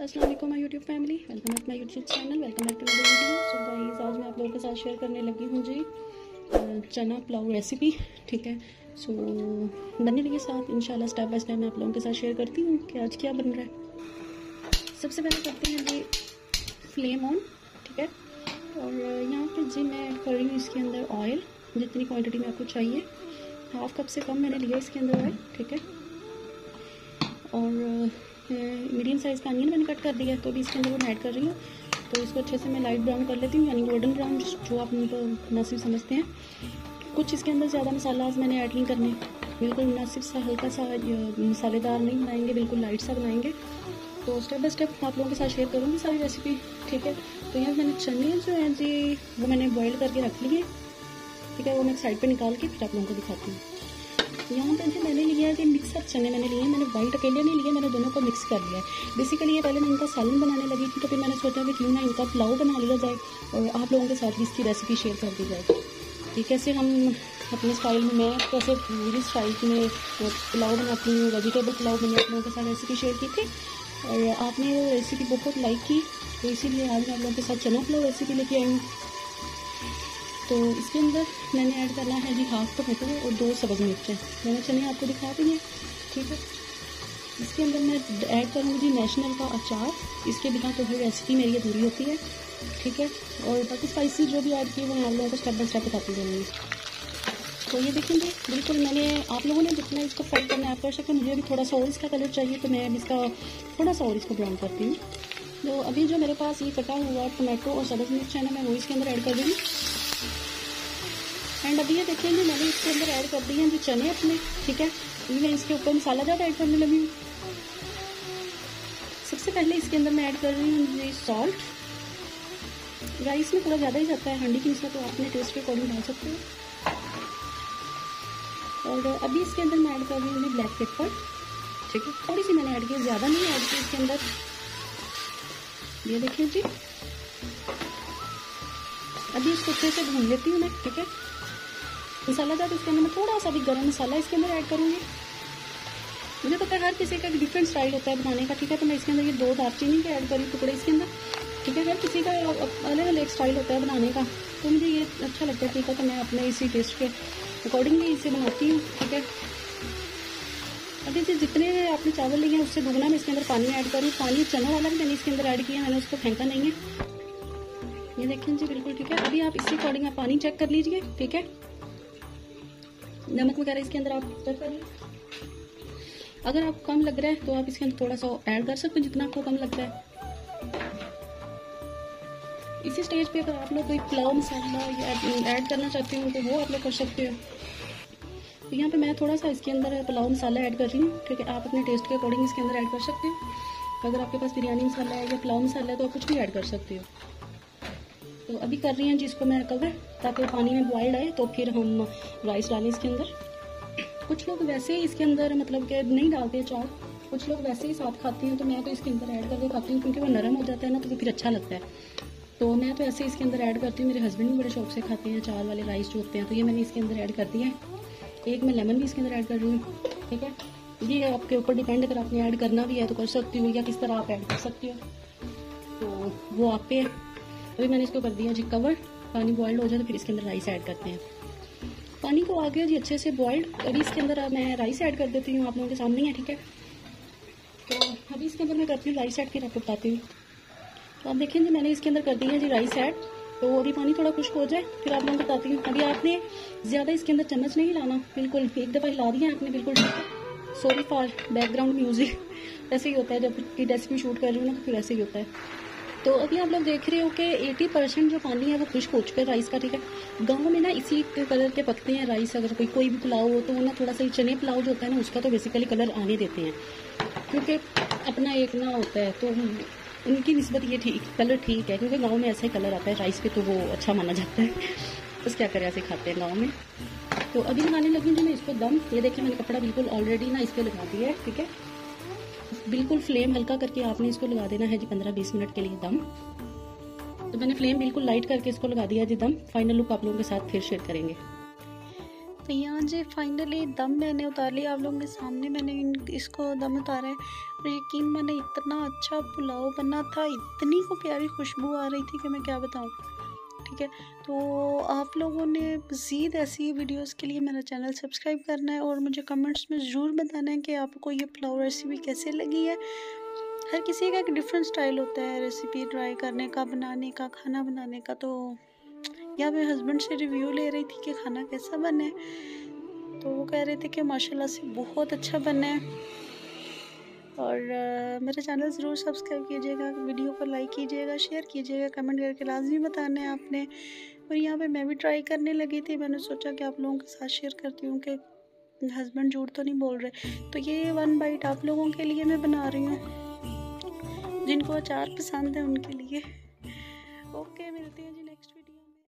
अस्सलाम वालेकुम my YouTube family welcome back my YouTube channel welcome back to other video so guys आज मैं आप लोगों के साथ शेयर करने लगी हूँ जी चना पुलाव रेसिपी ठीक है? सो बनने लगे साथ। इंशाल्लाह स्टेप बाय स्टेप मैं आप लोगों के साथ शेयर करती हूँ कि आज क्या बन रहा है। सबसे पहले करते हैं जी फ्लेम ऑन ठीक है? और यहाँ पर जी मैं कर रही हूँ इसके अंदर ऑयल जितनी क्वान्टिटी में आपको चाहिए। हाफ़ कप से कम मैंने लिया इसके अंदर ऑयल ठीक है? और मीडियम साइज़ का अनियन मैंने कट कर दिया है तो अभी इसके अंदर वो ऐड कर रही हूँ। तो इसको अच्छे से मैं लाइट ब्राउन कर लेती हूँ, यानी गोल्डन ब्राउन जो आप मुनासिब समझते हैं। कुछ इसके अंदर ज़्यादा मसाला मैंने ऐड नहीं करने बिल्कुल मुनासिब सा हल्का सा मसालेदार नहीं बनाएँगे, बिल्कुल लाइट सा बनाएँगे। तो स्टेप बाय स्टेप आप लोगों के साथ शेयर करूँगी सारी रेसिपी ठीक है? तो यहाँ मैंने चने जो हैं जी वो मैंने बॉयल करके रख लिए ठीक है, वो मैं साइड पर निकाल के फिर आप लोगों को दिखाती हूँ। यहाँ पे जो मैंने लिया है कि मिक्सर चने मैंने लिए, मैंने वाइट अकेले नहीं लिए, मैंने दोनों को मिक्स कर लिया है। बेसिकली ये पहले मैं इनका सालन बनाने लगी थी तो फिर मैंने सोचा कि क्यों ना इनका पुलाव बना लिया जाए और आप लोगों के साथ भी इसकी रेसिपी शेयर कर दी जाए। कि कैसे हम अपने स्टाइल में, मैं कैसे मेरी स्टाइल में पुलाव बनाती हूँ वेजिटेबल पुलाव मैंने आप लोगों के साथ रेसिपी शेयर की थी। और आपने रेसिपी बहुत लाइक की तो इसीलिए आज मैं आप लोगों के साथ चना पुलाव रेसिपी लेके आई हूँ। तो इसके अंदर मैंने ऐड करना है जी हाफ़ टमाटो और दो सब्ज़ मिर्चें। मैंने चने आपको दिखा दी ठीक है? इसके अंदर मैं ऐड करूँगी जी नेशनल का अचार। इसके बिना तो फिर रेसिपी मेरी अधूरी होती है, ठीक है? और बाकी स्पाइसी जो भी ऐड किए वो मैं आप लोगों को स्टेप बाई स्टेप बताती जाऊँगी तो ये देखेंगे बिल्कुल मैंने आप लोगों ने जितना इसको फ्राई करना है, आप कर सकते मुझे अभी थोड़ा सा और इसका कलर चाहिए तो मैं अब इसका थोड़ा सा और इसको ब्राउन करती हूँ। तो अभी जो मेरे पास ये कटा हुआ टमाटो और सब्ज़ मिर्च है ना, मैं वो इसके अंदर ऐड कर दूँगी। एंड अभी ये देखेंगे मैंने इसके अंदर ऐड कर दिए हैं जो चने अपने, ठीक है? अभी मैं इसके ऊपर मसाला ज़्यादा ऐड करने लगी हूँ। सबसे पहले इसके अंदर मैं ऐड कर रही हूँ जी सॉल्ट राइस में थोड़ा ज़्यादा ही जाता है, हंडी की इसमें तो अपने टेस्ट के अकॉर्डिंग डाल सकते हो। और अभी इसके अंदर मैं ऐड कर रही हूँ ब्लैक पेपर ठीक है? थोड़ी सी मैंने ऐड की ज़्यादा नहीं ऐड की इसके अंदर। ये देखिए जी। अभी इसको अच्छे से भून लेती हूँ मैं, ठीक है? मसाला जाता इसके अंदर, मैं थोड़ा सा भी गर्म मसाला इसके अंदर ऐड करूँगी। मुझे पता है हर किसी का डिफरेंट स्टाइल होता है बनाने का, ठीक है? तो मैं इसके अंदर ये दो दालचीनी के ऐड करी टुकड़े इसके अंदर, ठीक है? हर किसी का अलग अलग स्टाइल होता है बनाने का। तो मुझे ये अच्छा लगता है, ठीक है? तो मैं अपने इसी टेस्ट के अकॉर्डिंगली इसे बनाती हूँ, ठीक है? अभी जी जितने आपने चावल लिए हैं, उससे दुगना मैं इसके अंदर पानी ऐड करूँ। पानी चना वाला भी मैंने इसके अंदर ऐड किया मैंने उसको फेंका नहीं है। ये देखें जी, बिल्कुल, ठीक है? अभी आप इसी अकॉर्डिंग आप पानी चेक कर लीजिए, ठीक है? नमक वगैरह इसके अंदर आप चेक करिए अगर आपको कम लग रहा है तो आप इसके अंदर थोड़ा सा ऐड कर सकते हो जितना आपको कम लगता है। इसी स्टेज पे अगर आप लोग कोई पुलाव मसाला ऐड करना चाहते हो तो वो आप लोग कर सकते हो। तो यहाँ पे मैं थोड़ा सा इसके अंदर पुलाव मसाला ऐड कर रही हूँ ठीक है आप अपने टेस्ट के अकॉर्डिंग इसके अंदर ऐड कर सकते हो। अगर आपके पास बिरयानी मसाला है या पुलाव मसाला है तो आप कुछ भी ऐड कर सकते हो। तो अभी कर रही हैं जिसको मैं कवर ताकि पानी में बॉइल्ड आए तो फिर हम राइस डालें इसके अंदर। कुछ लोग वैसे ही इसके अंदर मतलब कि नहीं डालते चावल कुछ लोग वैसे ही साथ खाते हैं तो मैं तो इसके अंदर ऐड करके खाती हूँ, क्योंकि वो नरम हो जाता है ना तो फिर अच्छा लगता है। तो मैं तो ऐसे इसके अंदर ऐड करती हूँ, मेरे हस्बैंड भी बड़े शौक से खाते हैं, चावल वाले राइस जो होते हैं तो ये मैंने इसके अंदर ऐड कर दिया है। एक मैं लेमन भी इसके अंदर ऐड कर रही हूँ, ठीक है? ये आपके ऊपर डिपेंड अगर आपने ऐड करना भी है तो कर सकती हूँ, या किस तरह आप ऐड कर सकती हो। तो वो आप पे अभी मैंने इसको कर दिया जी कवर, पानी बॉइल्ड हो जाए तो फिर इसके अंदर राइस ऐड करते हैं। पानी को आ गया जी अच्छे से बॉइल्ड अभी इसके अंदर मैं राइस ऐड कर देती हूँ, आप लोगों के सामने है ठीक है? तो अभी इसके अंदर मैं करती हूँ राइस ऐड फिर आपको बताती हूँ। तो आप देखें जी, मैंने इसके अंदर कर दी है जी राइस ऐड तो अभी पानी थोड़ा खुश्क हो जाए, फिर आप लोगों को बताती हूँ। अभी आपने ज़्यादा इसके अंदर चम्मच नहीं लाना, बिल्कुल, एक दफ़ा हिला दिया आपने, बिल्कुल। सॉरी फॉर बैकग्राउंड म्यूज़िक ऐसे ही होता है, जब की रेसिपी शूट कर रही हूँ ना तो फिर ऐसे ही होता है। तो अभी आप लोग देख रहे हो कि 80 परसेंट जो पानी है वो खुश्क हो चुका है राइस का, ठीक है? गाँव में ना इसी कलर के पकते हैं राइस अगर कोई कोई भी पुलाव हो तो ना थोड़ा सा चने पुलाव जो होता है ना, उसका तो बेसिकली कलर आने देते हैं। क्योंकि अपना एक ना होता है तो उनकी नस्बत ये ठीक कलर ठीक है, क्योंकि गाँव में ऐसा ही कलर आता है राइस पे तो वो अच्छा माना जाता है। बस क्या करें, ऐसे खाते हैं गाँव में। तो अभी लगाने लगी जो मैं इसको दम, ये देखिए मैंने कपड़ा बिल्कुल ऑलरेडी ना इस पर लगा दिया है, ठीक है? बिल्कुल फ्लेम हल्का करके आपने इसको लगा देना है जी पंद्रह बीस मिनट के लिए दम। तो मैंने फ्लेम बिल्कुल लाइट करके इसको लगा दिया जी दम। फाइनल लुक आप लोगों के साथ फिर शेयर करेंगे। तो यहाँ जी फाइनली दम मैंने उतार लिया। आप लोगों के सामने मैंने इसको दम उतारा। है और यकीन मैंने इतना अच्छा पुलाव बना था। इतनी को प्यारी खुशबू आ रही थी कि मैं क्या बताऊँ। ठीक है। तो आप लोगों ने मज़ीद ऐसी वीडियोस के लिए मेरा चैनल सब्सक्राइब करना है और मुझे कमेंट्स में ज़रूर बताना है कि आपको ये पुलाव रेसिपी कैसे लगी है। हर किसी का एक डिफरेंट स्टाइल होता है रेसिपी ट्राई करने का बनाने का खाना बनाने का। तो या मैं हस्बैंड से रिव्यू ले रही थी कि खाना कैसा बना तो वो कह रहे थे कि माशाल्लाह से बहुत अच्छा बना और आ, मेरा चैनल ज़रूर सब्सक्राइब कीजिएगा, वीडियो को लाइक कीजिएगा, शेयर कीजिएगा, कमेंट करके लाजमी बताना है आपने। और यहाँ पे मैं भी ट्राई करने लगी थी, मैंने सोचा कि आप लोगों के साथ शेयर करती हूँ कि हस्बैंड झूठ तो नहीं बोल रहे। तो ये वन बाइट आप लोगों के लिए मैं बना रही हूँ, जिनको अचार पसंद है उनके लिए। ओके मिलती हैं जी